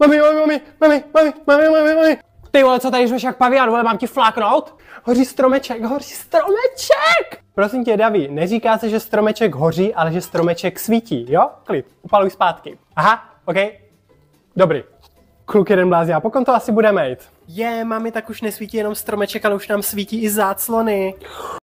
Mami, mami, mami, mami, mami, mami, mami, mami. Ty vole, co tady řveš jak pavian, vole, mám ti fláknout? Hoří stromeček, hoří stromeček! Prosím tě, Daví, neříká se, že stromeček hoří, ale že stromeček svítí, jo? Klid, upaluj zpátky. Aha, OK. Dobrý. Kluk jeden blázně, a pokud to asi bude mít. Je, mami, tak už nesvítí jenom stromeček, ale už nám svítí i záclony.